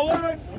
Nolan.